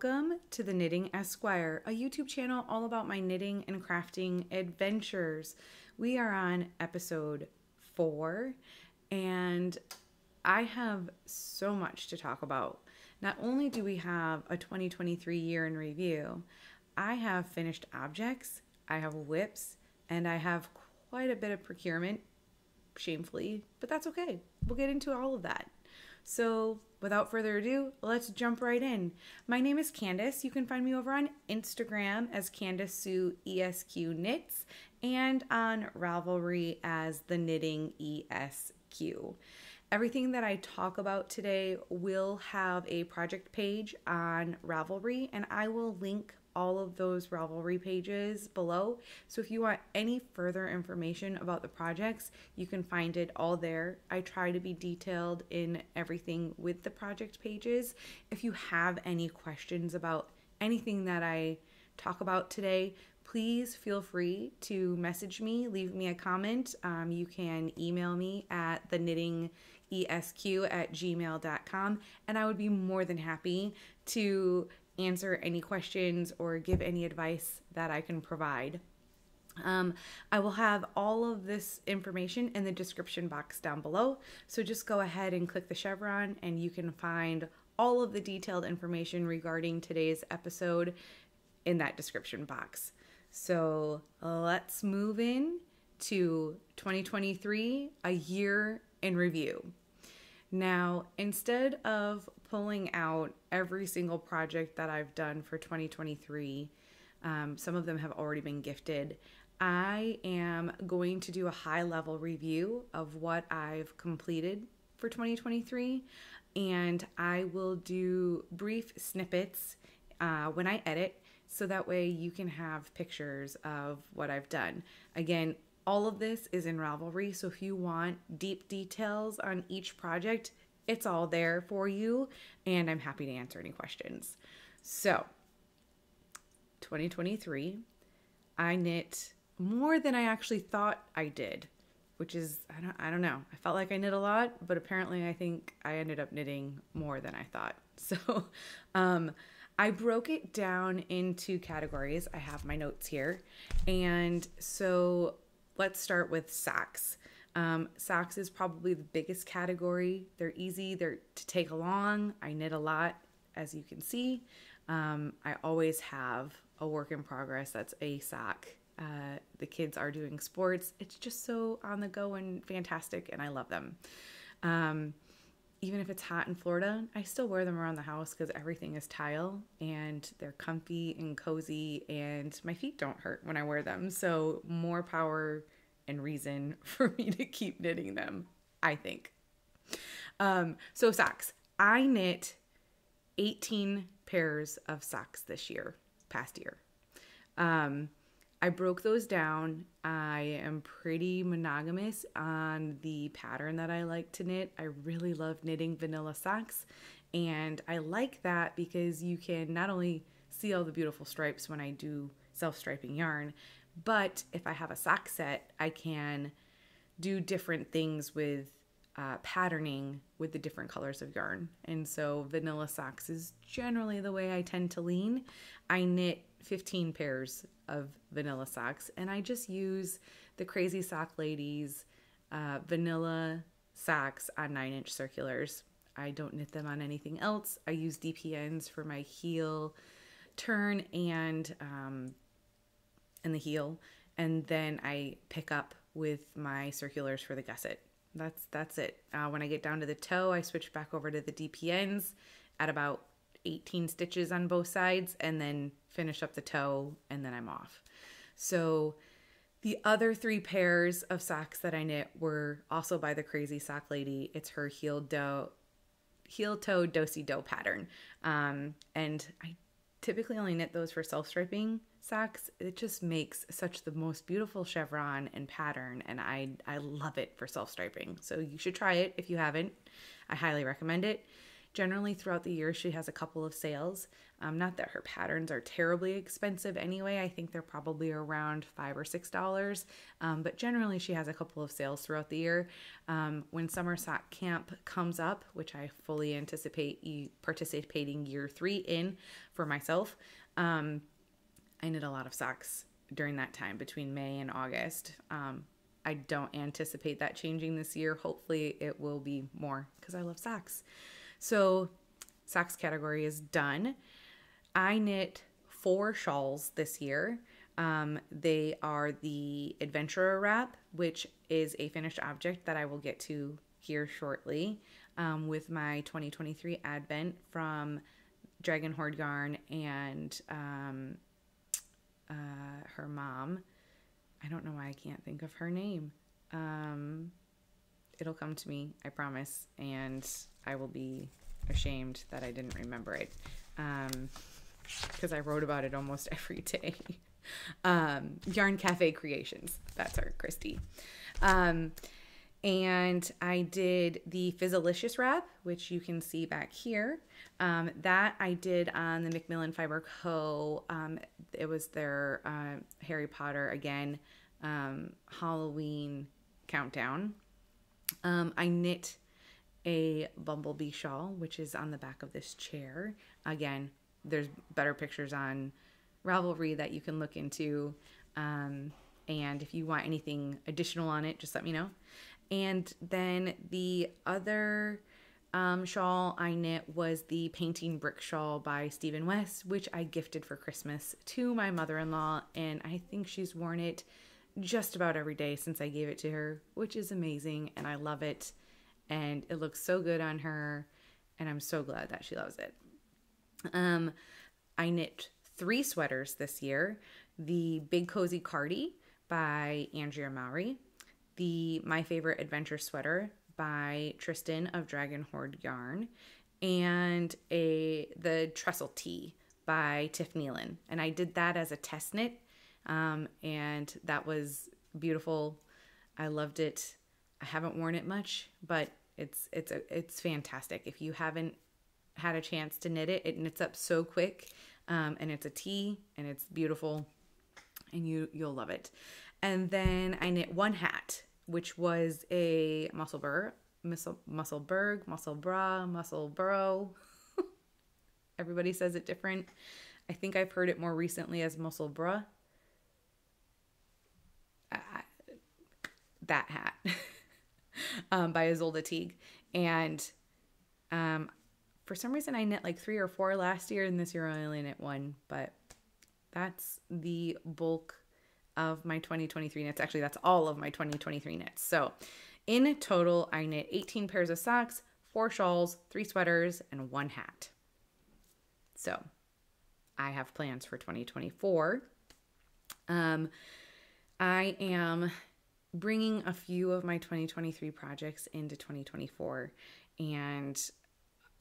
Welcome to the Knitting Esquire, a YouTube channel all about my knitting and crafting adventures. We are on episode four, and I have so much to talk about. Not only do we have a 2023 year in review, I have finished objects, I have whips, and I have quite a bit of procurement, shamefully, but that's okay. We'll get into all of that. So, without further ado, let's jump right in. My name is Candice. You can find me over on Instagram as Candice Sue ESQ Knits and on Ravelry as the Knitting ESQ. Everything that I talk about today will have a project page on Ravelry, and I will link all of those Ravelry pages below. So if you want any further information about the projects, you can find it all there. I try to be detailed in everything with the project pages. If you have any questions about anything that I talk about today, please feel free to message me, leave me a comment. Um, you can email me at the knitting esq at gmail.com and i would be more than happy to answer any questions or give any advice that I can provide. Um, I will have all of this information in the description box down below. So just go ahead and click the chevron and you can find all of the detailed information regarding today's episode in that description box. So let's move in to 2023, a year in review. Now, instead of pulling out every single project that I've done for 2023, um, some of them have already been gifted. I am going to do a high level review of what I've completed for 2023, and I will do brief snippets uh, when I edit so that way you can have pictures of what I've done. Again, all of this is in Ravelry, so if you want deep details on each project, it's all there for you, and I'm happy to answer any questions. So, 2023, I knit more than I actually thought I did, which is I don't I don't know. I felt like I knit a lot, but apparently I think I ended up knitting more than I thought. So, um I broke it down into categories. I have my notes here. And so let's start with socks. Um, socks is probably the biggest category. They're easy, they're to take along. I knit a lot, as you can see. Um, I always have a work in progress that's a sock. Uh, the kids are doing sports. It's just so on the go and fantastic, and I love them. Um, even if it's hot in Florida, I still wear them around the house because everything is tile and they're comfy and cozy, and my feet don't hurt when I wear them. So, more power and reason for me to keep knitting them, I think. Um, so, socks. I knit 18 pairs of socks this year, past year. Um, I broke those down. I am pretty monogamous on the pattern that I like to knit. I really love knitting vanilla socks, and I like that because you can not only see all the beautiful stripes when I do self striping yarn, but if I have a sock set, I can do different things with uh, patterning with the different colors of yarn. And so vanilla socks is generally the way I tend to lean. I knit 15 pairs of vanilla socks and I just use the Crazy Sock Ladies uh, vanilla socks on 9 inch circulars. I don't knit them on anything else. I use DPNs for my heel turn and um, and the heel, and then I pick up with my circulars for the gusset. That's that's it. Uh, when I get down to the toe, I switch back over to the DPNs at about 18 stitches on both sides, and then finish up the toe, and then I'm off. So the other three pairs of socks that I knit were also by the Crazy Sock Lady. It's her heel doe, heel toe do si do pattern, um, and I typically only knit those for self striping socks. It just makes such the most beautiful chevron and pattern, and I I love it for self striping. So you should try it if you haven't. I highly recommend it. Generally, throughout the year, she has a couple of sales. Um, not that her patterns are terribly expensive anyway. I think they're probably around five or six dollars. Um, but generally, she has a couple of sales throughout the year. Um, when Summer Sock Camp comes up, which I fully anticipate you participating year three in for myself, um, I knit a lot of socks during that time between May and August. Um, I don't anticipate that changing this year. Hopefully, it will be more because I love socks. So, socks category is done. I knit four shawls this year. Um, they are the Adventurer wrap, which is a finished object that I will get to here shortly um, with my 2023 Advent from Dragon Hoard Yarn and um, uh, her mom. I don't know why I can't think of her name. Um, it'll come to me, I promise, and I will be ashamed that I didn't remember it because um, I wrote about it almost every day. um, Yarn Cafe Creations, that's our Christy. Um, and I did the Fizzalicious wrap, which you can see back here. Um, that I did on the Macmillan Fiber Co. Um, it was their uh, Harry Potter again um, Halloween countdown. Um, I knit a bumblebee shawl, which is on the back of this chair. Again, there's better pictures on Ravelry that you can look into. Um, and if you want anything additional on it, just let me know. And then the other um, shawl I knit was the Painting Brick Shawl by Stephen West, which I gifted for Christmas to my mother in law. And I think she's worn it just about every day since I gave it to her, which is amazing and I love it. And it looks so good on her, and I'm so glad that she loves it. Um, I knit three sweaters this year the Big Cozy Cardi by Andrea Mowry, the My Favorite Adventure Sweater by Tristan of Dragon Hoard Yarn, and a the Trestle Tee by Tiff Nealon. And I did that as a test knit um, and that was beautiful. I loved it. I haven't worn it much, but it's it's a, it's fantastic. If you haven't had a chance to knit it, it knits up so quick, um, and it's a tee and it's beautiful, and you you'll love it. And then I knit one hat, which was a muscle burr, muscle musselburg, muscle bra, muscle burrow. Everybody says it different. I think I've heard it more recently as muscle bra that hat um, by Ysolda Teague. And um, for some reason, I knit like three or four last year, and this year I only knit one. But that's the bulk of my 2023 knits. Actually, that's all of my 2023 knits. So in total, I knit 18 pairs of socks, four shawls, three sweaters, and one hat. So I have plans for 2024. Um, I am bringing a few of my 2023 projects into 2024 and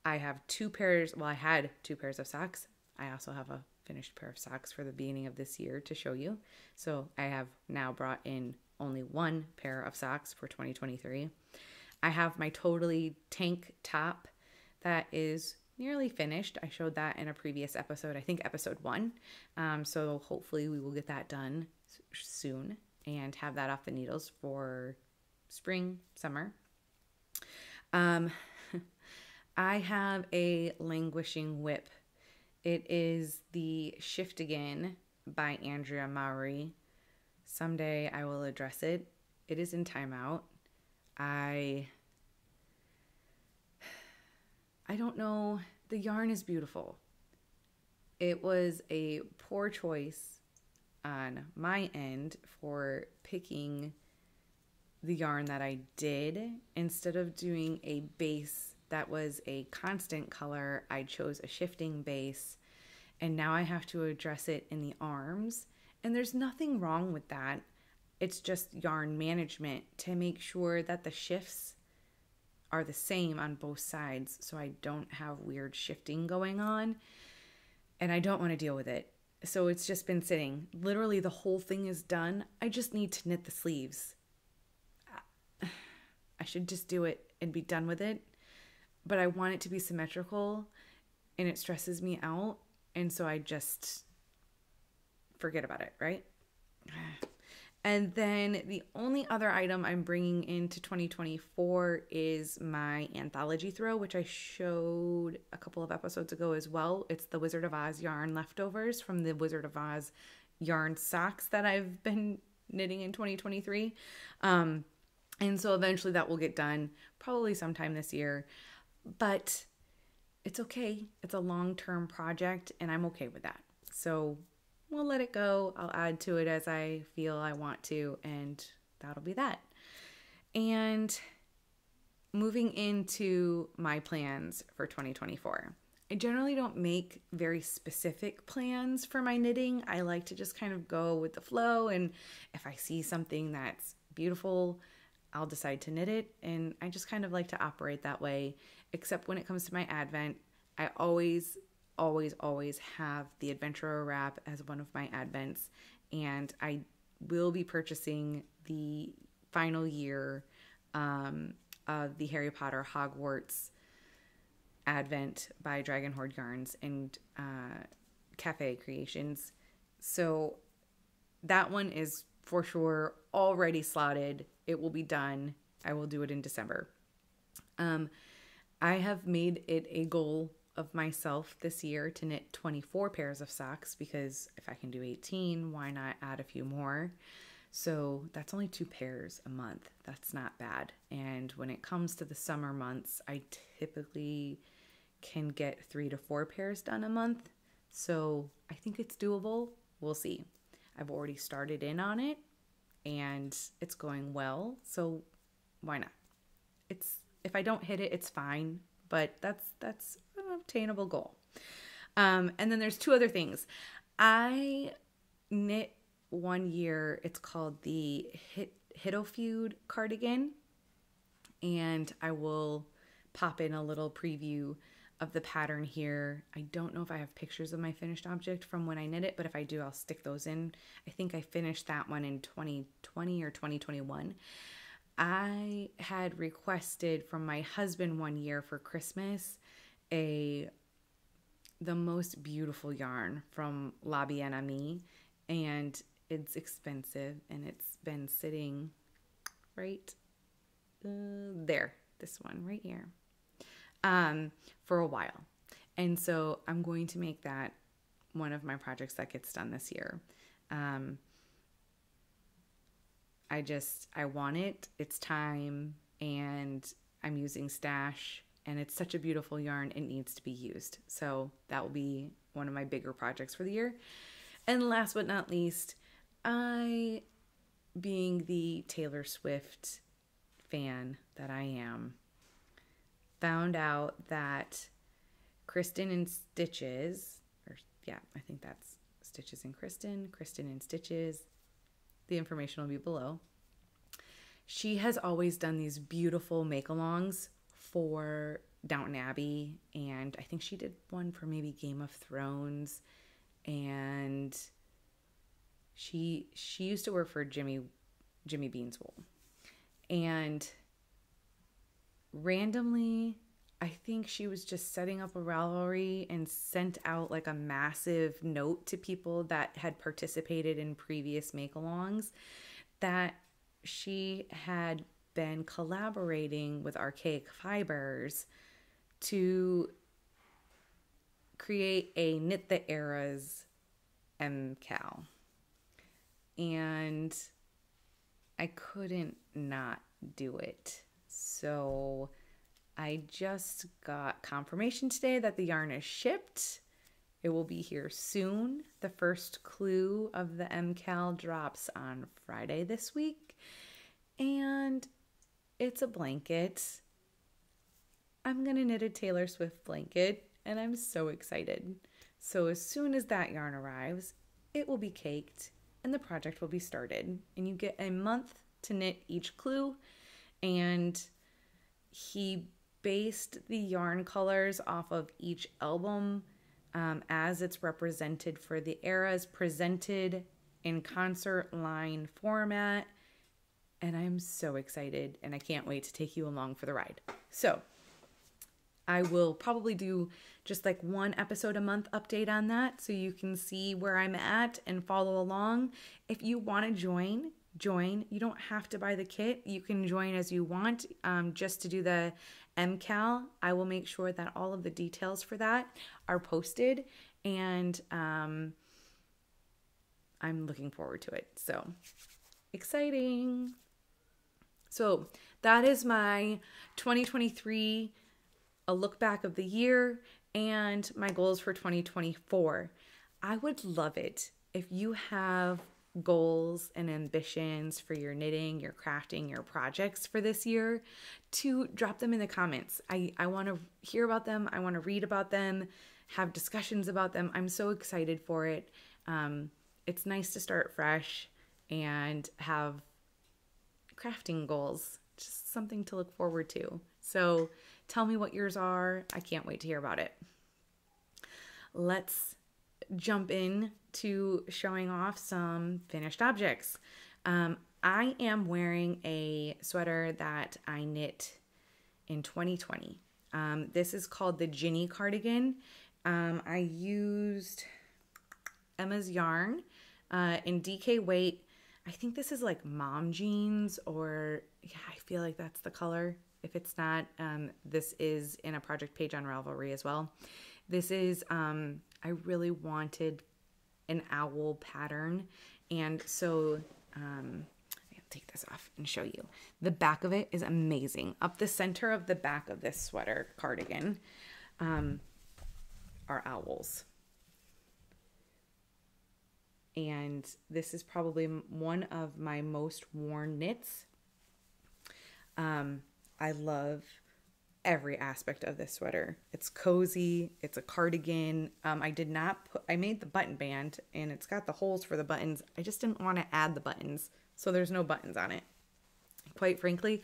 I have two pairs, well I had two pairs of socks. I also have a finished pair of socks for the beginning of this year to show you. So I have now brought in only one pair of socks for 2023. I have my totally tank top that is nearly finished. I showed that in a previous episode, I think episode one. Um, so hopefully we will get that done soon and have that off the needles for spring, summer. Um, I have a languishing whip. It is the Shift Again by Andrea Mowry. Someday I will address it. It is in timeout. I I don't know. The yarn is beautiful. It was a poor choice on my end for picking the yarn that I did. Instead of doing a base that was a constant color, I chose a shifting base. And now I have to address it in the arms. And there's nothing wrong with that. It's just yarn management to make sure that the shifts are the same on both sides so I don't have weird shifting going on. And I don't want to deal with it. So it's just been sitting. Literally, the whole thing is done. I just need to knit the sleeves. I should just do it and be done with it. but I want it to be symmetrical and it stresses me out. And so I just forget about it, right? And then the only other item I'm bringing into 2024 is my anthology throw, which I showed a couple of episodes ago as well. It's the Wizard of Oz yarn leftovers from the Wizard of Oz yarn socks that I've been knitting in 2023. Um, and so eventually that will get done, probably sometime this year. But it's okay. It's a long term project, and I'm okay with that. So we'll let it go. I'll add to it as I feel I want to, and that'll be that. And moving into my plans for 2024. I generally don't make very specific plans for my knitting. I like to just kind of go with the flow, and if I see something that's beautiful, I'll decide to knit it. And I just kind of like to operate that way, except when it comes to my Advent. I always always, always have the Adventurer wrap as one of my advents, and I will be purchasing the final year um, of the Harry Potter Hogwarts Advent by Dragon Hoard Yarns and uh, Cafe Creations. So that one is for sure already slotted. It will be done. I will do it in December. Um, I have made it a goal of myself this year to knit 24 pairs of socks because if I can do 18, why not add a few more? So that's only two pairs a month. That's not bad. And when it comes to the summer months, I typically can get three to four pairs done a month. So I think it's doable. We'll see. I've already started in on it and it's going well. So why not? It's if I don't hit it, it's fine. But that's that's obtainable goal. Um, and then there's two other things. I knit one year. It's called the Hit Hitofude cardigan, and I will pop in a little preview of the pattern here. I don't know if I have pictures of my finished object from when I knit it, but if I do, I'll stick those in. I think I finished that one in 2020 or 2021. I had requested from my husband one year for Christmas a the most beautiful yarn from La Bien Aimée, and it's expensive, and it's been sitting right uh, there, this one right here, um, for a while. And so I'm going to make that one of my projects that gets done this year. Um, I just, I want it. It's time, and I'm using Stash and it's such a beautiful yarn it needs to be used. So that will be one of my bigger projects for the year. And last but not least i being the taylor swift fan that i am found out that kristen and stitches or yeah i think that's stitches and kristen kristen and stitches the information will be below. She has always done these beautiful make alongs for Downton Abbey, and I think she did one for maybe Game of Thrones, and she she used to work for Jimmy Jimmy Beans Wool, and randomly. I think she was just setting up a Ravelry and sent out like a massive note to people that had participated in previous make alongs that she had been collaborating with Archaic Fibers to create a Knit the Eras MKAL. And I couldn't not do it. So I just got confirmation today that the yarn is shipped. It will be here soon. The first clue of the MKAL drops on Friday this week. And it's a blanket. I'm going to knit a Taylor Swift blanket, and I'm so excited. So, as soon as that yarn arrives, it will be caked and the project will be started. And you get a month to knit each clue. And he based the yarn colors off of each album um, as it's represented for the eras presented in concert line format and I'm so excited and I can't wait to take you along for the ride. So, I will probably do just like one episode a month update on that so you can see where I'm at and follow along. If you want to join, join. You don't have to buy the kit. You can join as you want um, just to do the MKAL. I will make sure that all of the details for that are posted and um, I'm looking forward to it. So exciting. So that is my 2023 a look back of the year and my goals for 2024. I would love it if you have goals and ambitions for your knitting, your crafting, your projects for this year to drop them in the comments. I, I want to hear about them. I want to read about them, have discussions about them. I'm so excited for it. Um, it's nice to start fresh and have crafting goals, just something to look forward to. So tell me what yours are. I can't wait to hear about it. Let's jump in to showing off some finished objects. Um, I am wearing a sweater that I knit in 2020. Um, this is called the Ginny cardigan. Um, I used Emma's yarn uh, in DK weight. I think this is like mom jeans, or yeah, I feel like that's the color. If it's not, um, this is in a project page on Ravelry as well. This is, um, I really wanted an owl pattern. And so, um, I'll take this off and show you. The back of it is amazing. Up the center of the back of this sweater cardigan um, are owls and this is probably one of my most worn knits. Um, I love every aspect of this sweater. It's cozy, it's a cardigan. Um, I did not put, I made the button band and it's got the holes for the buttons. I just didn't want to add the buttons, so there's no buttons on it. Quite frankly,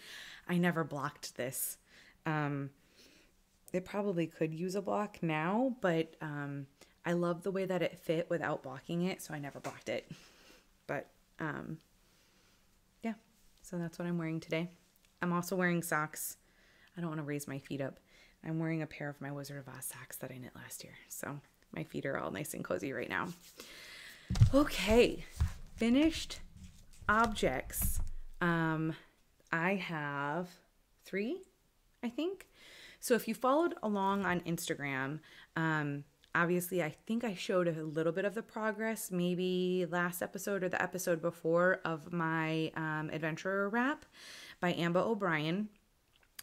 I never blocked this. Um, it probably could use a block now, but um, I love the way that it fit without blocking it, so I never blocked it. But um yeah, so that's what I'm wearing today. I'm also wearing socks. I don't want to raise my feet up. I'm wearing a pair of my Wizard of Oz socks that I knit last year. So my feet are all nice and cozy right now. Okay, finished objects. Um, I have three, I think. So if you followed along on Instagram, um, obviously i think i showed a little bit of the progress maybe last episode or the episode before of my um, adventurer wrap by ambah o'brien.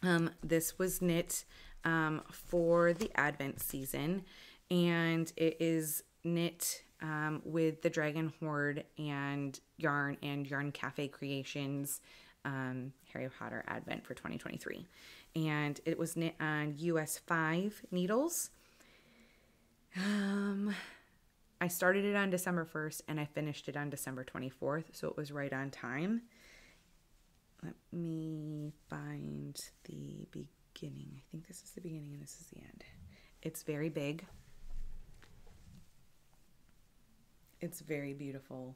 Um, this was knit um, for the advent season and it is knit um, with the dragon hoard and yarn and yarn cafe creations um, harry potter advent for 2023 and it was knit on us 5 needles um, I started it on December 1st and I finished it on December 24th, so it was right on time. Let me find the beginning. I think this is the beginning and this is the end. It's very big. It's very beautiful.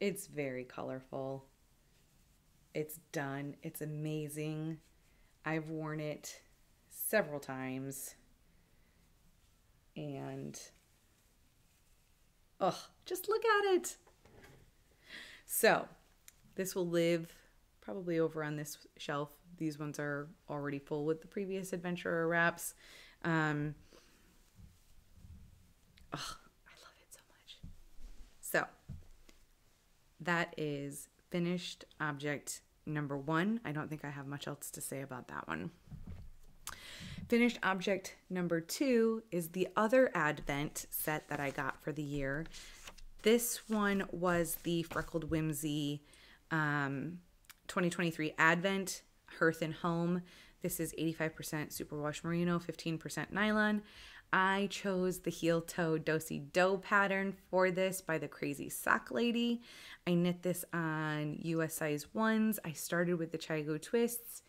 It's very colorful. It's done. It's amazing. I've worn it several times and oh, just look at it. So, this will live probably over on this shelf. These ones are already full with the previous adventurer wraps. Um, oh, I love it so much. So, that is finished object number one. I don't think I have much else to say about that one. Finished object number two is the other Advent set that I got for the year. This one was the Freckled Whimsy um, 2023 Advent Hearth and Home. This is 85% superwash merino, 15% nylon. I chose the heel toe do si do pattern for this by the Crazy Sock Lady. I knit this on US size ones. I started with the ChiaoGoo twists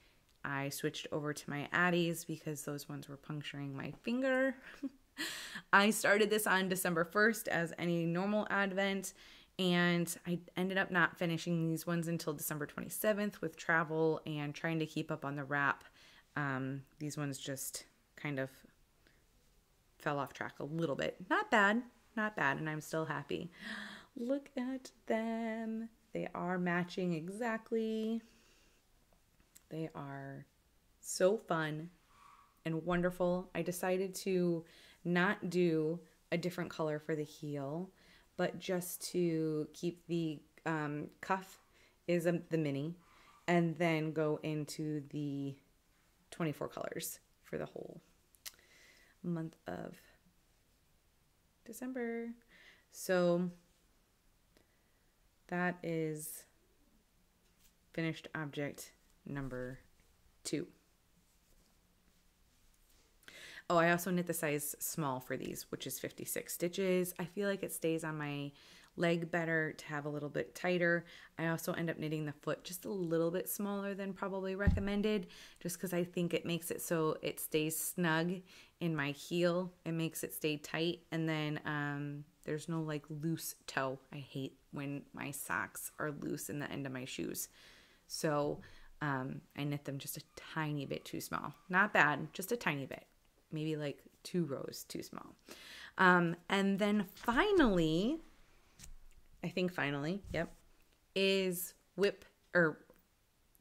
I switched over to my Addies because those ones were puncturing my finger. I started this on December 1st as any normal Advent, and I ended up not finishing these ones until December 27th with travel and trying to keep up on the wrap. Um, these ones just kind of fell off track a little bit. Not bad, not bad, and I'm still happy. Look at them. They are matching exactly. They are so fun and wonderful. I decided to not do a different color for the heel, but just to keep the um, cuff is a, the mini and then go into the 24 colors for the whole month of December. So that is finished object number two. Oh, I also knit the size small for these, which is 56 stitches. I feel like it stays on my leg better to have a little bit tighter. I also end up knitting the foot just a little bit smaller than probably recommended, just because I think it makes it so it stays snug in my heel. It makes it stay tight. And then um, there's no like loose toe. I hate when my socks are loose in the end of my shoes. So um, I knit them just a tiny bit too small. Not bad, just a tiny bit. Maybe like two rows too small. Um, and then finally, I think finally, yep, is whip or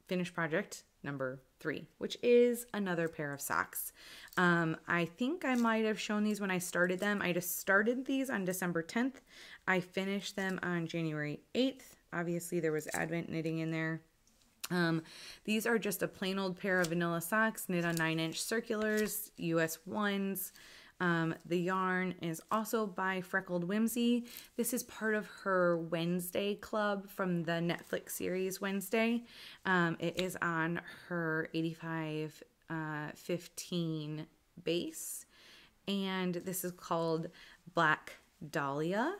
finish project number three, which is another pair of socks. Um, I think I might have shown these when I started them. I just started these on December 10th. I finished them on January 8th. Obviously, there was Advent knitting in there. Um, these are just a plain old pair of vanilla socks knit on 9 inch circulars, US ones. Um, the yarn is also by Freckled Whimsy. This is part of her Wednesday club from the Netflix series Wednesday. Um, it is on her 85 uh, 15 base, and this is called Black Dahlia.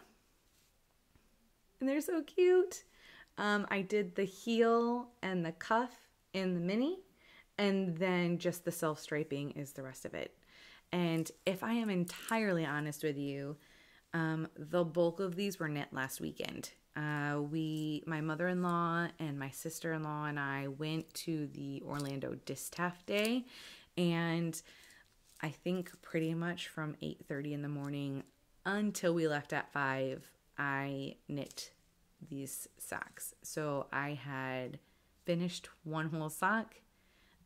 And they're so cute. Um, I did the heel and the cuff in the mini, and then just the self striping is the rest of it. And if I am entirely honest with you, um, the bulk of these were knit last weekend. Uh, we, my mother-in-law and my sister-in-law and I went to the Orlando Distaff Day, and I think pretty much from 8:30 in the morning until we left at five, I knit these socks. So I had finished one whole sock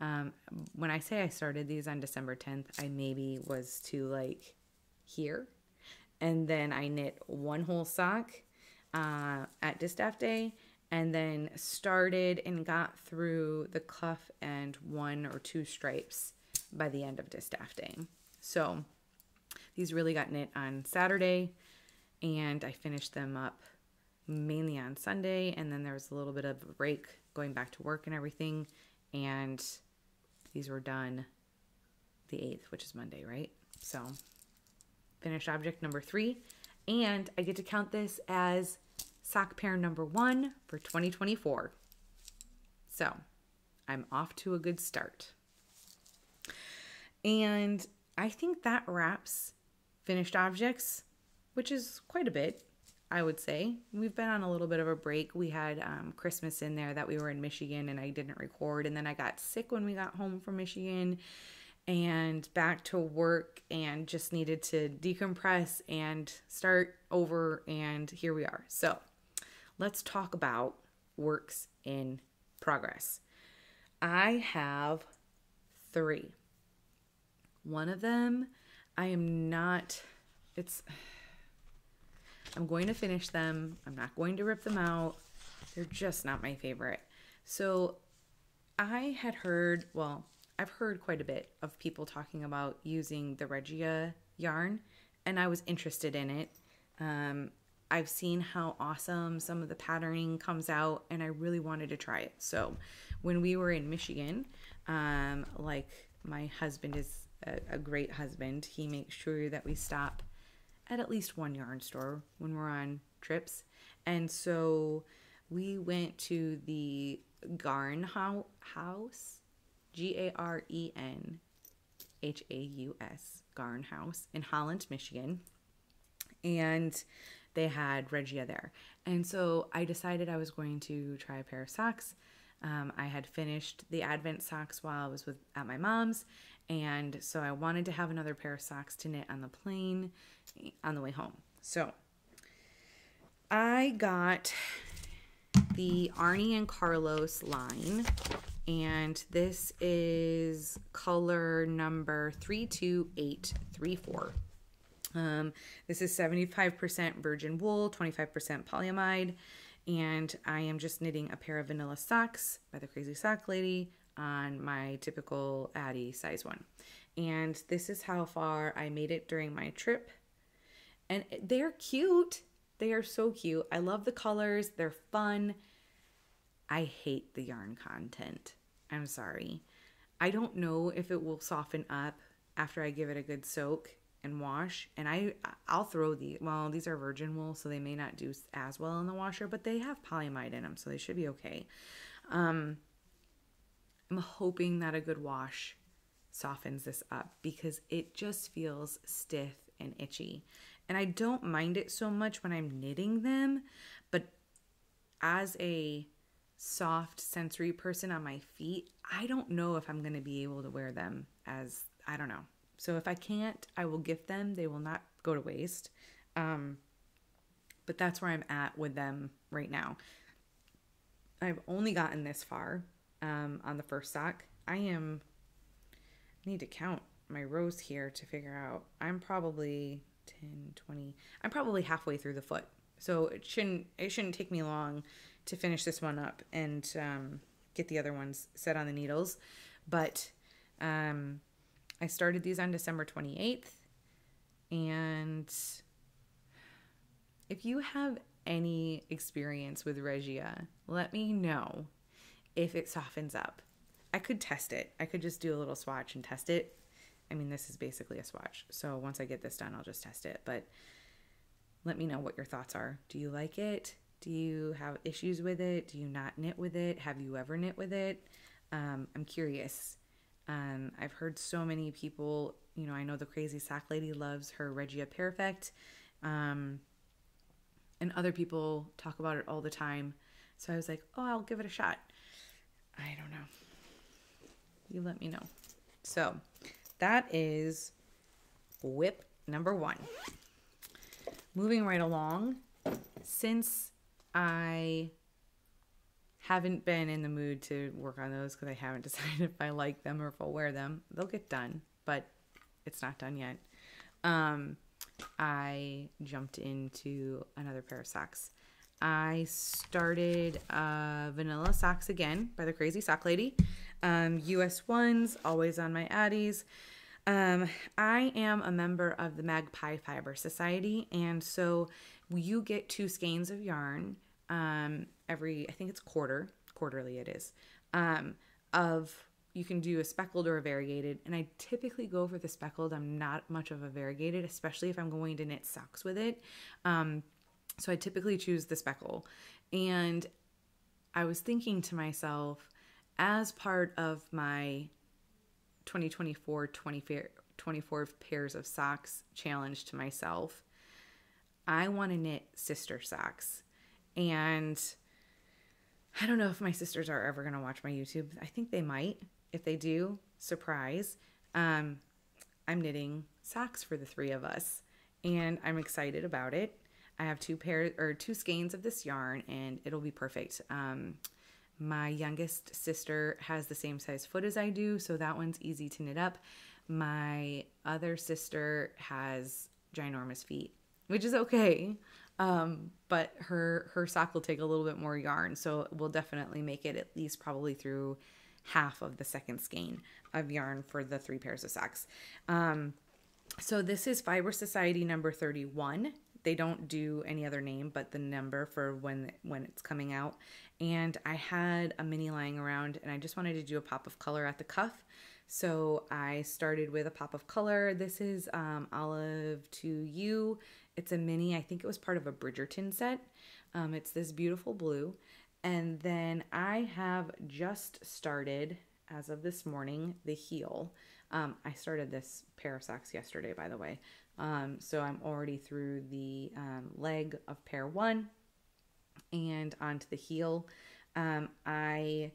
um, when I say I started these on December 10th, I maybe was to like here. And then I knit one whole sock uh, at Distaff Day and then started and got through the cuff and one or two stripes by the end of Distaff Day. So these really got knit on Saturday and I finished them up mainly on Sunday. And then there was a little bit of a break going back to work and everything. And these were done the 8th, which is Monday, right? So, finished object number three. And I get to count this as sock pair number one for 2024. So, I'm off to a good start. And I think that wraps finished objects, which is quite a bit. I would say. We've been on a little bit of a break. We had um, Christmas in there that we were in Michigan and I didn't record. And then I got sick when we got home from Michigan and back to work and just needed to decompress and start over. And here we are. So let's talk about works in progress. I have three. One of them, I am not, it's I'm going to finish them. I'm not going to rip them out. They're just not my favorite. So I had heard, well, I've heard quite a bit of people talking about using the Regia yarn, and I was interested in it. Um, I've seen how awesome some of the patterning comes out, and I really wanted to try it. So when we were in Michigan, um, like my husband is a, a great husband, he makes sure that we stop at at least one yarn store when we're on trips. And so we went to the Garn House, G A R E N H A U S, Garn House in Holland, Michigan. And they had Regia there. And so I decided I was going to try a pair of socks. Um, I had finished the Advent socks while I was with at my mom's, and so I wanted to have another pair of socks to knit on the plane on the way home. So I got the Arnie and Carlos line, and this is color number 32834. Um, this is 75% virgin wool, 25% polyamide, and I am just knitting a pair of vanilla socks by the Crazy Sock Lady on my typical Addi size one. And this is how far I made it during my trip. And they're cute. They are so cute. I love the colors, they're fun. I hate the yarn content. I'm sorry. I don't know if it will soften up after I give it a good soak and wash and i i'll throw the well these are virgin wool so they may not do as well in the washer but they have polyamide in them so they should be okay um i'm hoping that a good wash softens this up because it just feels stiff and itchy and i don't mind it so much when i'm knitting them but as a soft sensory person on my feet i don't know if i'm going to be able to wear them as i don't know so if I can't, I will gift them. They will not go to waste. Um, but that's where I'm at with them right now. I've only gotten this far um, on the first sock. I am, I need to count my rows here to figure out. I'm probably 10, 20, I'm probably halfway through the foot. So it shouldn't, it shouldn't take me long to finish this one up and um, get the other ones set on the needles. But um, I started these on December 28th. And if you have any experience with Regia, let me know if it softens up. I could test it. I could just do a little swatch and test it. I mean, this is basically a swatch. So once I get this done, I'll just test it. But let me know what your thoughts are. Do you like it? Do you have issues with it? Do you not knit with it? Have you ever knit with it? Um, I'm curious. Um, I've heard so many people, you know, I know the crazy sock lady loves her Regia Perfect. Um, and other people talk about it all the time. So I was like, oh, I'll give it a shot. I don't know. You let me know. So that is whip number one. Moving right along, since I haven't been in the mood to work on those because I haven't decided if I like them or if I'll wear them. They'll get done, but it's not done yet. Um, I jumped into another pair of socks. I started uh, Vanilla Socks again by the Crazy Sock Lady. Um, US ones, always on my Addies. Um, I am a member of the Magpie Fiber Society, and so you get two skeins of yarn um, every, I think it's quarter, quarterly it is, um, of you can do a speckled or a variegated. And I typically go for the speckled. I'm not much of a variegated, especially if I'm going to knit socks with it. Um, so I typically choose the speckle. And I was thinking to myself, as part of my 2024 24 pairs of socks challenge to myself, I want to knit sister socks. And I don't know if my sisters are ever going to watch my YouTube. I think they might. If they do, surprise. Um, I'm knitting socks for the three of us, and I'm excited about it. I have two pairs or two skeins of this yarn, and it'll be perfect. Um, my youngest sister has the same size foot as I do, so that one's easy to knit up. My other sister has ginormous feet, which is okay. Um, but her her sock will take a little bit more yarn, so we'll definitely make it at least probably through half of the second skein of yarn for the three pairs of socks. Um, so this is Fiber Society number 31. They don't do any other name but the number for when when it's coming out. And I had a mini lying around and I just wanted to do a pop of color at the cuff. So I started with a pop of color. This is um, Olive to You it's a mini, I think it was part of a Bridgerton set. Um, it's this beautiful blue. And then I have just started, as of this morning, the heel. Um, I started this pair of socks yesterday, by the way. Um, so I'm already through the um, leg of pair one and onto the heel. Um, I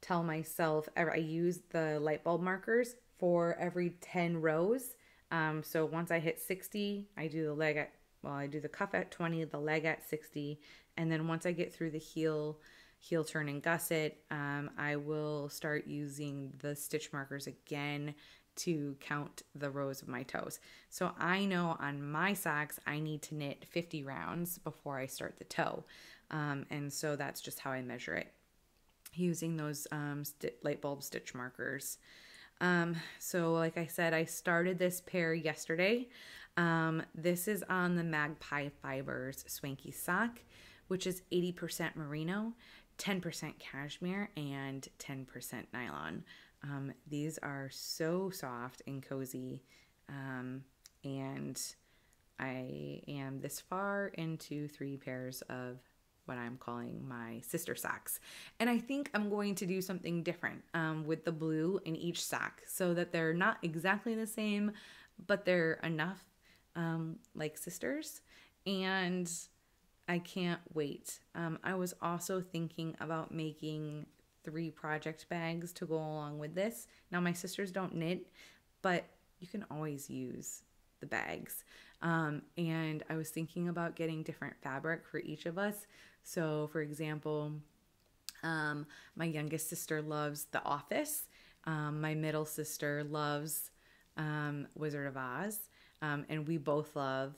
tell myself I use the light bulb markers for every 10 rows. Um, so once I hit 60, I do the leg at, well, I do the cuff at 20, the leg at 60. And then once I get through the heel, heel turn and gusset, um, I will start using the stitch markers again to count the rows of my toes. So I know on my socks, I need to knit 50 rounds before I start the toe. Um, and so that's just how I measure it using those um, light bulb stitch markers. Um, so, like I said, I started this pair yesterday. Um, this is on the Magpie Fibers Swanky Sock, which is 80% merino, 10% cashmere, and 10% nylon. Um, these are so soft and cozy. Um, and I am this far into three pairs of what I'm calling my sister socks. And I think I'm going to do something different um, with the blue in each sock so that they're not exactly the same, but they're enough um, like sisters. And I can't wait. Um, I was also thinking about making three project bags to go along with this. Now, my sisters don't knit, but you can always use the bags. Um, and I was thinking about getting different fabric for each of us. So, for example, um, my youngest sister loves The Office. Um, my middle sister loves um, Wizard of Oz. Um, and we both love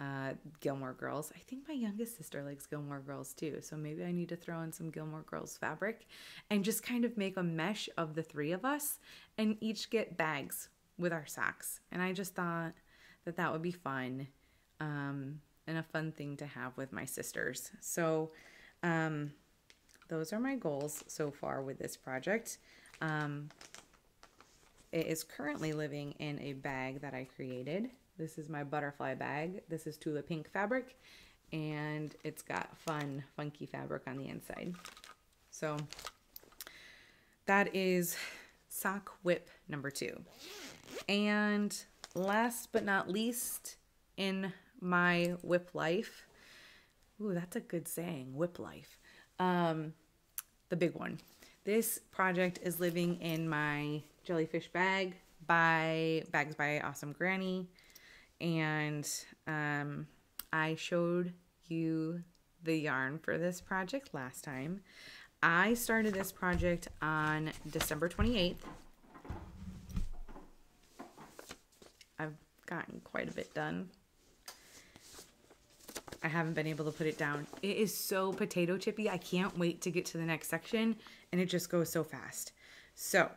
uh, Gilmore Girls. I think my youngest sister likes Gilmore Girls too. So maybe I need to throw in some Gilmore Girls fabric and just kind of make a mesh of the three of us and each get bags with our socks. And I just thought that that would be fun um, and a fun thing to have with my sisters. So um, those are my goals so far with this project. Um, it is currently living in a bag that I created. This is my butterfly bag. This is Tula Pink fabric and it's got fun, funky fabric on the inside. So that is sock whip number two. And last but not least in my whip life, ooh, that's a good saying, whip life. Um, the big one. This project is living in my jellyfish bag by Bags by Awesome Granny and um, I showed you the yarn for this project last time. I started this project on December 28th. I've gotten quite a bit done. I haven't been able to put it down. It is so potato chippy. I can't wait to get to the next section and it just goes so fast. So,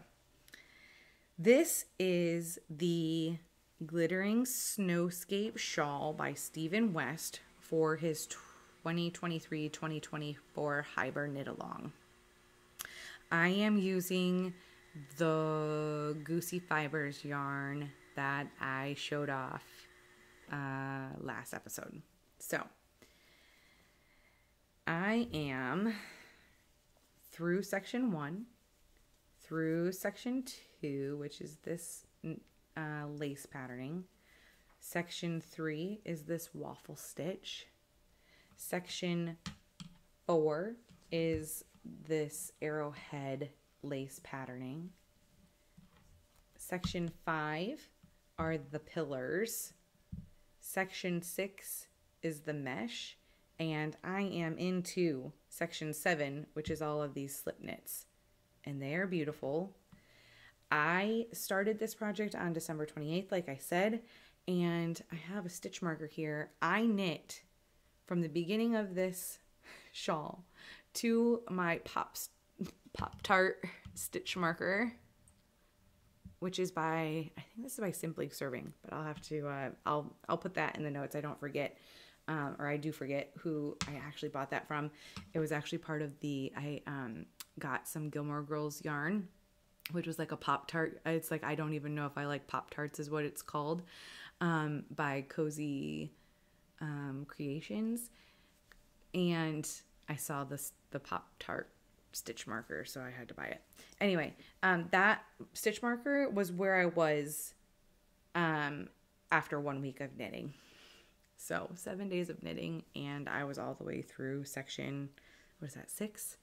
this is the Glittering Snowscape Shawl by Stephen West for his 2023-2024 Hiberknitalong. I am using the Goosey Fibers yarn that I showed off uh, last episode. So I am through section one, through section two, which is this uh, lace patterning. Section three is this waffle stitch. Section four is this arrowhead lace patterning. Section five are the pillars. Section six is the mesh. And I am into section seven, which is all of these slip knits. And they are beautiful. I started this project on December 28th, like I said, and I have a stitch marker here. I knit from the beginning of this shawl to my pop pop tart stitch marker which is by I think this is by Simply Serving, but I'll have to uh, I'll I'll put that in the notes. I don't forget, um, or I do forget who I actually bought that from. It was actually part of the I um, got some Gilmore Girls yarn which was like a Pop Tart. It's like I don't even know if I like Pop Tarts is what it's called, um, by Cozy um, Creations, and I saw this the Pop Tart stitch marker, so I had to buy it. Anyway, um, that stitch marker was where I was um, after one week of knitting. So seven days of knitting, and I was all the way through section. What is that? Six,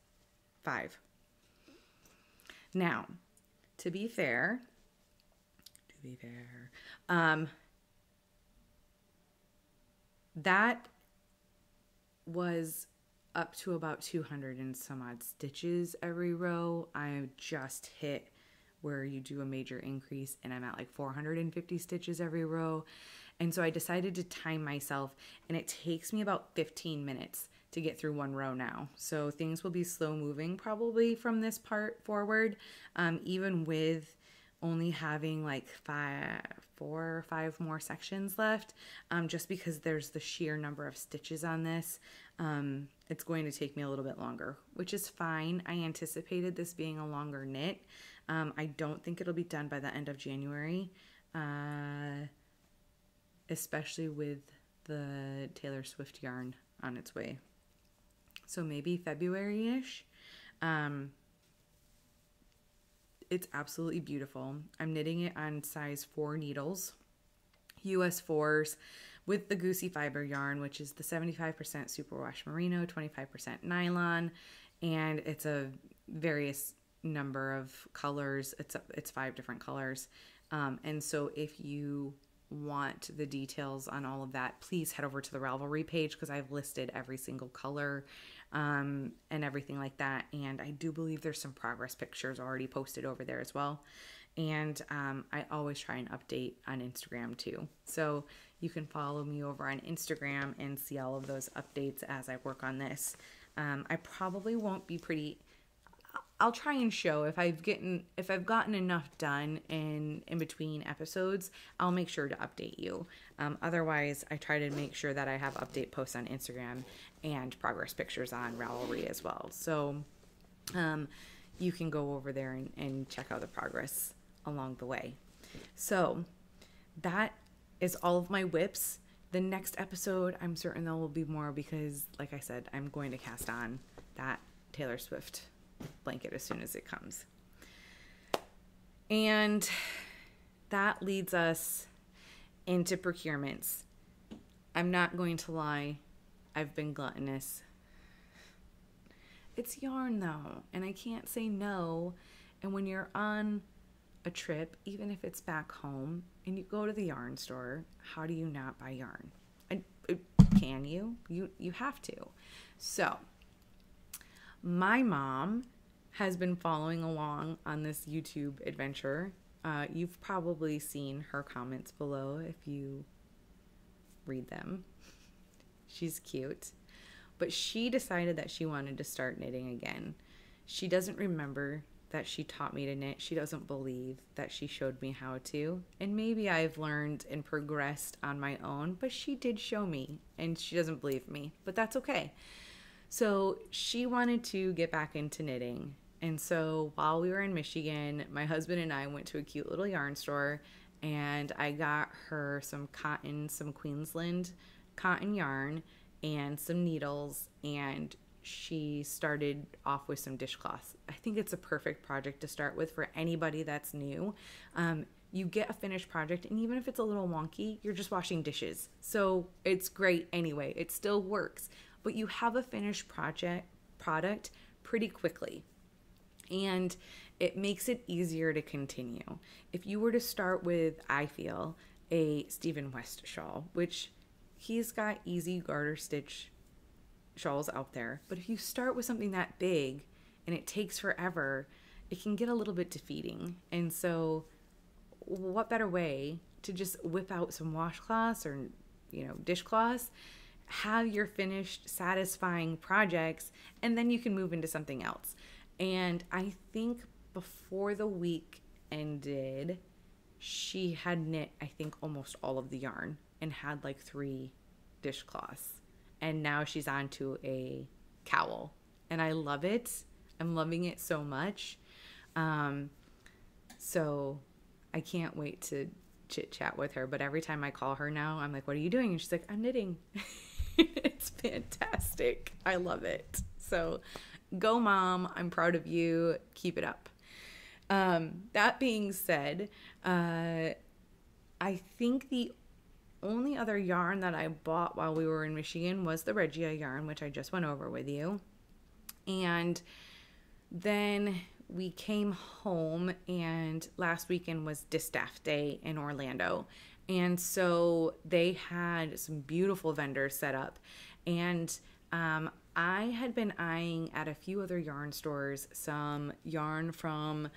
five Now, to be fair, to be fair, um, that was up to about 200 and some odd stitches every row. I just hit where you do a major increase and I'm at like 450 stitches every row. And so I decided to time myself and it takes me about 15 minutes to get through one row now. So things will be slow moving probably from this part forward, um, even with only having like five, four or five more sections left, um, just because there's the sheer number of stitches on this. Um, it's going to take me a little bit longer, which is fine. I anticipated this being a longer knit. Um, I don't think it'll be done by the end of January, uh, especially with the Taylor Swift yarn on its way. So maybe February ish. Um, it's absolutely beautiful. I'm knitting it on size 4 needles, US 4s with the Goosey Fiber yarn, which is the 75% superwash merino, 25% nylon, and it's a various number of colors. It's it's five different colors. Um, and so if you want the details on all of that, please head over to the Ravelry page because I've listed every single color um, and everything like that. And I do believe there's some progress pictures already posted over there as well. And um, I always try and update on Instagram too. So you can follow me over on Instagram and see all of those updates as I work on this. Um, I probably won't be pretty I'll try and show if I've gotten if I've gotten enough done in in between episodes. I'll make sure to update you. Um, otherwise, I try to make sure that I have update posts on Instagram and progress pictures on Ravelry as well. So um, you can go over there and, and check out the progress along the way. So that is all of my whips. The next episode, I'm certain there will be more because, like I said, I'm going to cast on that Taylor Swift blanket as soon as it comes. And that leads us into procurements. I'm not going to lie, I've been gluttonous. It's yarn though, and I can't say no. And when you're on a trip, even if it's back home, and you go to the yarn store, how do you not buy yarn? I, can you? You you have to. So, my mom has been following along on this YouTube adventure. Uh, you've probably seen her comments below if you read them. She's cute. But she decided that she wanted to start knitting again. She doesn't remember that she taught me to knit. She doesn't believe that she showed me how to. And maybe I've learned and progressed on my own, but she did show me and she doesn't believe me. But that's okay. So she wanted to get back into knitting. And so while we were in Michigan, my husband and I went to a cute little yarn store and I got her some cotton, some Queensland cotton yarn and some needles and she started off with some dishcloths. I think it's a perfect project to start with for anybody that's new. Um, you get a finished project, and even if it's a little wonky, you're just washing dishes. So it's great anyway. It still works but you have a finished project product pretty quickly. And it makes it easier to continue. If you were to start with, I feel, a Stephen West shawl, which he's got easy garter stitch shawls out there, but if you start with something that big and it takes forever, it can get a little bit defeating. And so, what better way to just whip out some washcloths or, you know, dishcloths have your finished, satisfying projects, and then you can move into something else. And I think before the week ended, she had knit, I think, almost all of the yarn and had like three dishcloths. And now she's on to a cowl. And I love it. I'm loving it so much. Um, so I can't wait to chit chat with her. But every time I call her now, I'm like, What are you doing? And she's like, I'm knitting. it's fantastic. I love it. So go, mom. I'm proud of you. Keep it up. Um, that being said, uh, I think the only other yarn that I bought while we were in Michigan was the Regia yarn, which I just went over with you. And then we came home, and last weekend was Distaff Day in Orlando. And so they had some beautiful vendors set up. And um, I had been eyeing at a few other yarn stores some yarn from,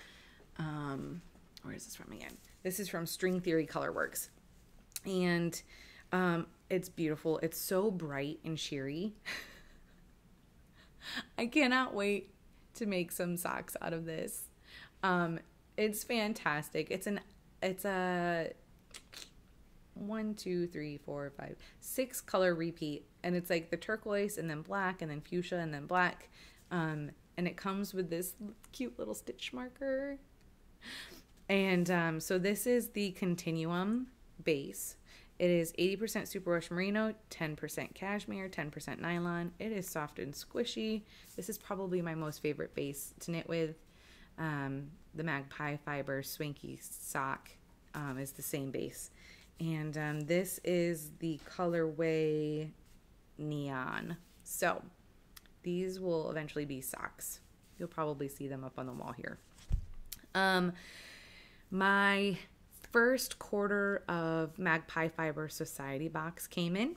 um, where is this from again? This is from String Theory Colorworks. And um, it's beautiful. It's so bright and cheery. I cannot wait to make some socks out of this. Um, it's fantastic. It's an it's a one, two, three, four, five, six color repeat, and it's like the turquoise and then black and then fuchsia and then black, um, and it comes with this cute little stitch marker. And um, so this is the Continuum base. It is 80% superwash merino, 10% cashmere, 10% nylon. It is soft and squishy. This is probably my most favorite base to knit with. Um, the Magpie Fiber Swanky Sock um, is the same base. And um, this is the colorway neon. So these will eventually be socks. You'll probably see them up on the wall here. Um, my first quarter of Magpie Fiber Society box came in,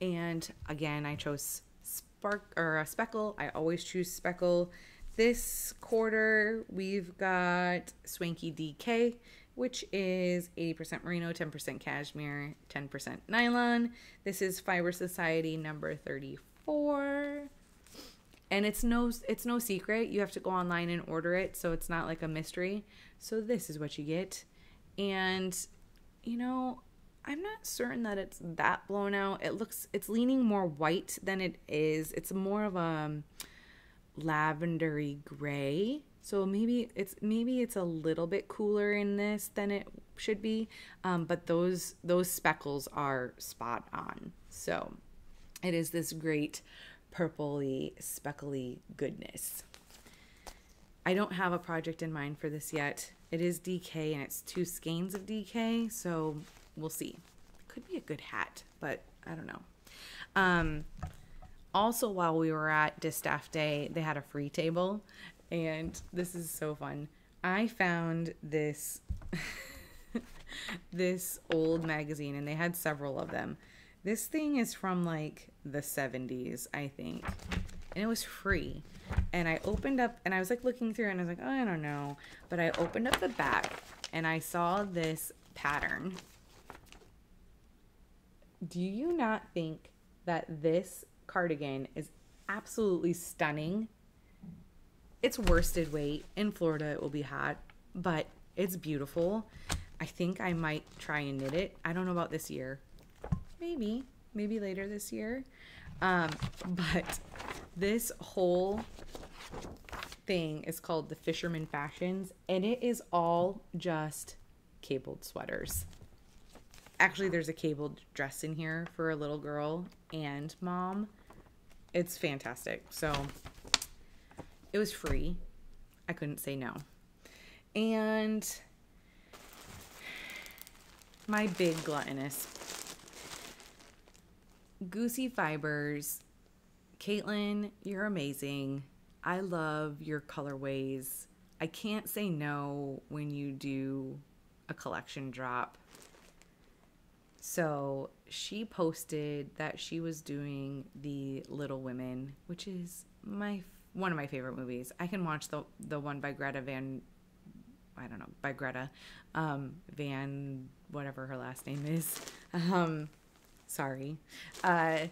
and again I chose spark or a speckle. I always choose speckle. This quarter we've got Swanky DK which is 80% merino, 10% cashmere, 10% nylon. This is Fiber Society number 34. And it's no it's no secret. You have to go online and order it, so it's not like a mystery. So this is what you get. And you know, I'm not certain that it's that blown out. It looks it's leaning more white than it is. It's more of a um, lavendery gray so maybe it's maybe it's a little bit cooler in this than it should be, um, but those those speckles are spot on. So it is this great purpley speckly goodness. I don't have a project in mind for this yet. It is DK and it's two skeins of DK, so we'll see. Could be a good hat, but I don't know. Um, also, while we were at Distaff Day, they had a free table, and this is so fun. I found this this old magazine and they had several of them. This thing is from like the 70s, I think. And it was free. And I opened up and I was like looking through and I was like, oh, I don't know. But I opened up the back and I saw this pattern. Do you not think that this cardigan is absolutely stunning? It's worsted weight. In Florida, it will be hot, but it's beautiful. I think I might try and knit it. I don't know about this year. Maybe, maybe later this year. Um, but this whole thing is called the Fisherman Fashions, and it is all just cabled sweaters. Actually, there's a cabled dress in here for a little girl and mom. It's fantastic. So it was free. I couldn't say no. And my big gluttonous Goosey Fibers. Caitlin, you're amazing. I love your colorways. I can't say no when you do a collection drop. So she posted that she was doing the Little Women, which is my one of my favorite movies. I can watch the the one by Greta Van I don't know, by Greta um, Van whatever her last name is. Um, sorry. Uh,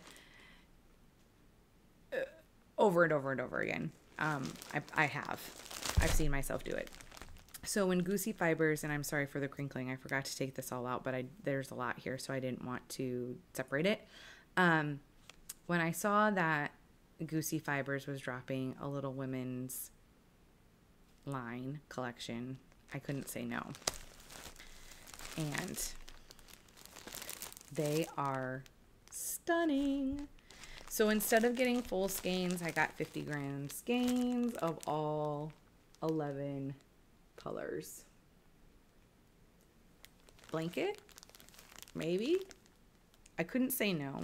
over and over and over again. Um, I, I have. I've seen myself do it. So when Goosey Fibers, and I'm sorry for the crinkling, I forgot to take this all out, but I there's a lot here, so I didn't want to separate it. Um, when I saw that Goosey Fibers was dropping a Little Women's line collection, I couldn't say no. And they are stunning. So instead of getting full skeins, I got 50 gram skeins of all 11 colors. Blanket? Maybe? I couldn't say no.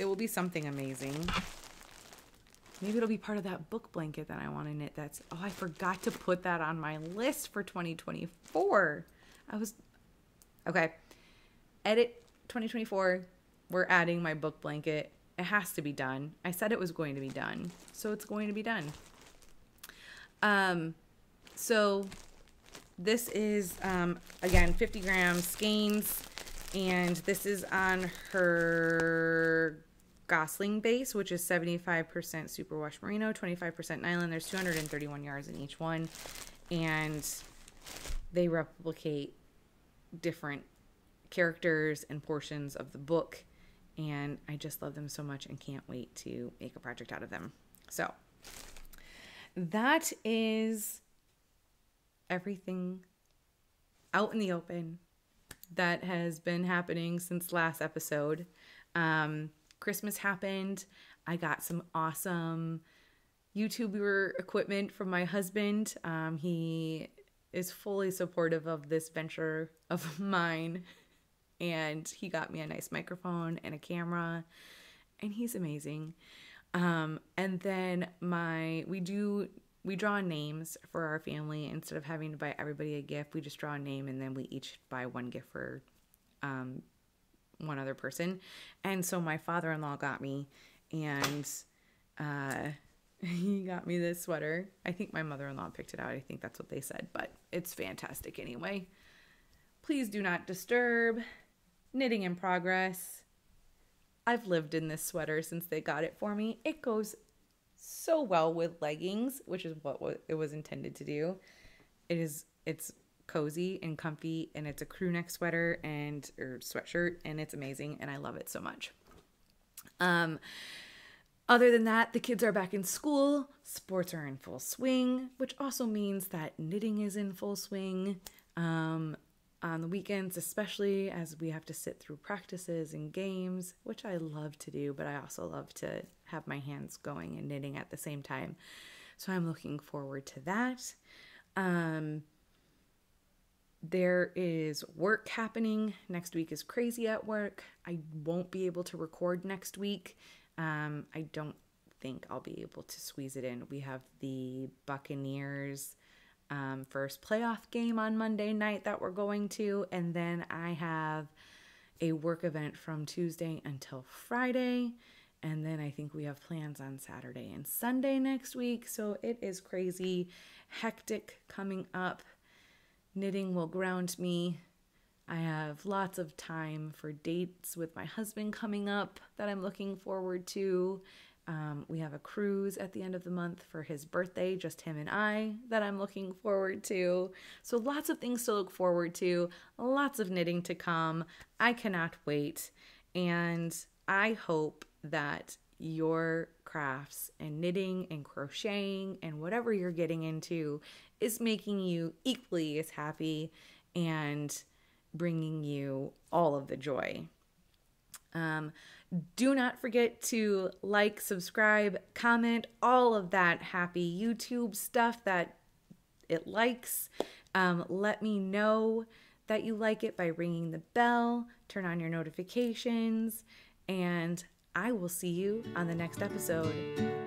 It will be something amazing. maybe it'll be part of that book blanket that I want to knit. That's oh, I forgot to put that on my list for 2024. I was okay. Edit 2024. We're adding my book blanket. It has to be done. I said it was going to be done, so it's going to be done. Um, so this is um again 50 grams skeins, and this is on her Gosling base, which is 75% superwash merino, 25% nylon. There's 231 yards in each one, and they replicate different characters and portions of the book. And I just love them so much and can't wait to make a project out of them. So that is everything out in the open that has been happening since last episode. Um, Christmas happened. I got some awesome YouTuber equipment from my husband. Um, he is fully supportive of this venture of mine. And he got me a nice microphone and a camera, and he's amazing. Um, and then my we do we draw names for our family instead of having to buy everybody a gift. We just draw a name and then we each buy one gift for um, one other person. And so my father in law got me, and uh, he got me this sweater. I think my mother in law picked it out. I think that's what they said, but it's fantastic anyway. Please do not disturb. Knitting in progress. I've lived in this sweater since they got it for me. It goes so well with leggings, which is what it was intended to do. It is it's cozy and comfy and it's a crew neck sweater and or sweatshirt and it's amazing and I love it so much. Um other than that, the kids are back in school, sports are in full swing, which also means that knitting is in full swing. Um on the weekends, especially as we have to sit through practices and games, which I love to do, but I also love to have my hands going and knitting at the same time. So I'm looking forward to that. Um, there is work happening. Next week is crazy at work. I won't be able to record next week. Um, I don't think I'll be able to squeeze it in. We have the Buccaneers um, first playoff game on Monday night that we're going to, and then I have a work event from Tuesday until Friday. And then I think we have plans on Saturday and Sunday next week. So it is crazy, hectic coming up. Knitting will ground me. I have lots of time for dates with my husband coming up that I'm looking forward to. Um, we have a cruise at the end of the month for his birthday, just him and I, that I'm looking forward to. So, lots of things to look forward to, lots of knitting to come. I cannot wait. And I hope that your crafts and knitting and crocheting and whatever you're getting into is making you equally as happy and bringing you all of the joy. Um, do not forget to like, subscribe, comment, all of that happy YouTube stuff that it likes. Um, let me know that you like it by ringing the bell, turn on your notifications, and I will see you on the next episode.